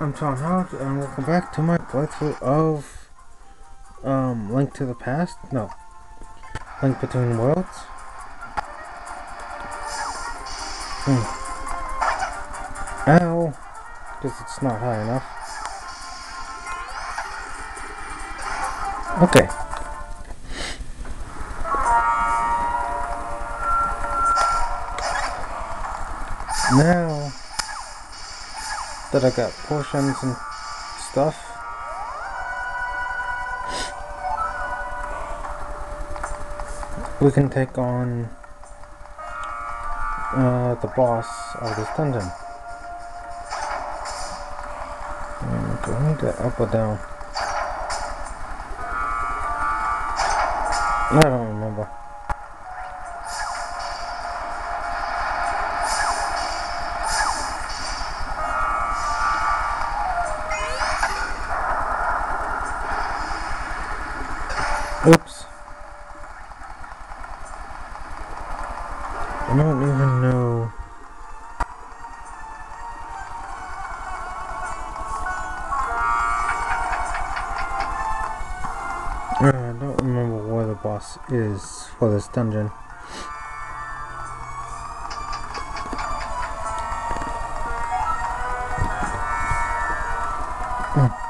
I'm Tron Howard, and welcome back to my playthrough of um, Link to the Past. No, Link Between Worlds. Hmm. Ow! Because it's not high enough. Okay. Now that I got portions and stuff. We can take on uh, the boss of this dungeon. Do I need to up or down? I don't Oops. I don't even know. I don't remember where the boss is for this dungeon. Hmm.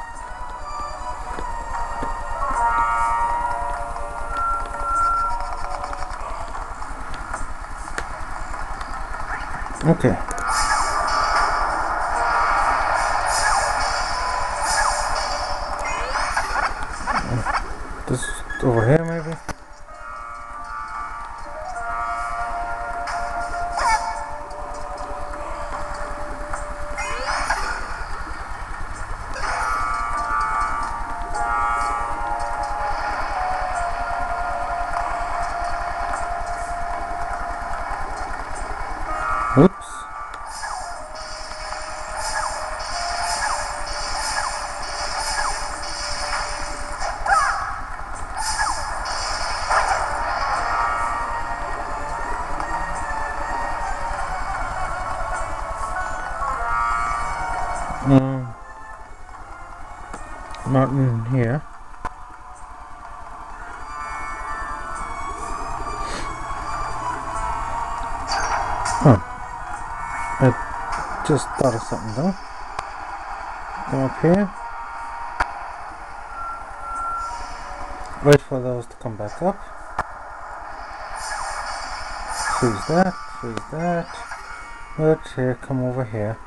Okay. This over here, maybe? Not in here. Huh. I just thought of something though. Come up here. Wait for those to come back up. Freeze that, freeze that. But here, come over here.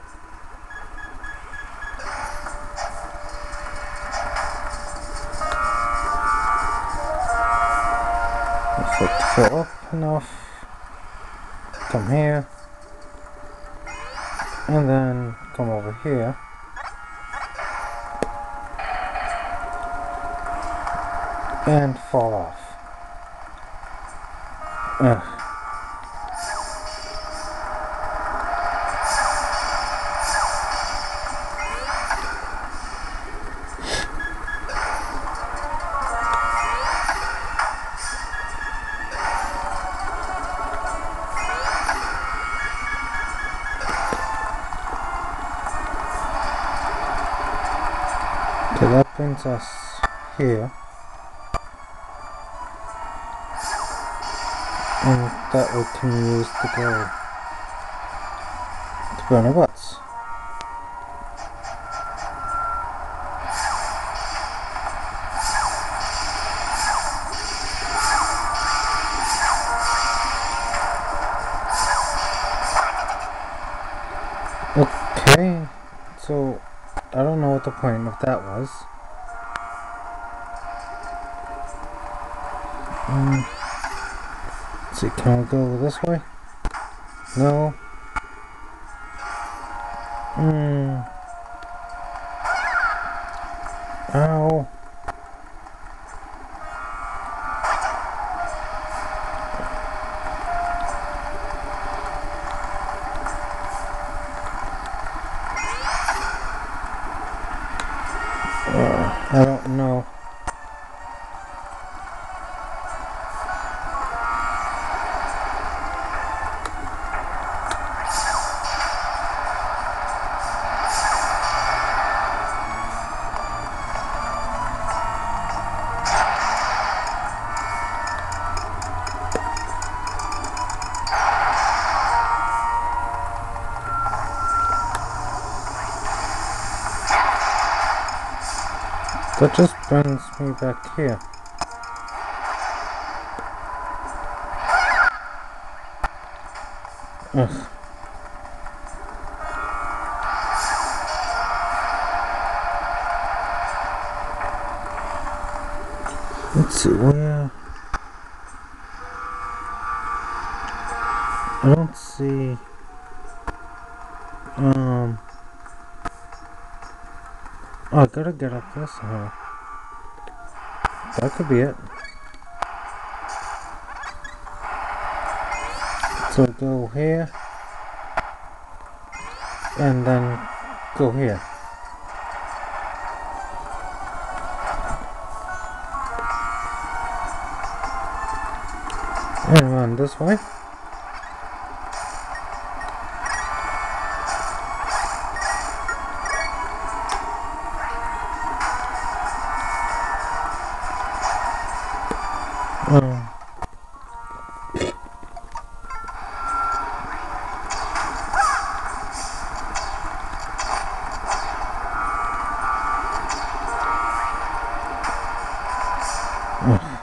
Let's let it fill up enough. Come here. And then come over here. And fall off. Ugh. That brings us here. And that we can use to go to burn our butts. Okay, so I don't know what the point of that was. Um, see, can I go this way? No. Hmm. That just brings me back here. Ugh. Let's see where. I don't see. Um. Oh, I gotta get up this somehow. That could be it. So go here. And then go here. And run this way. Um, ugh.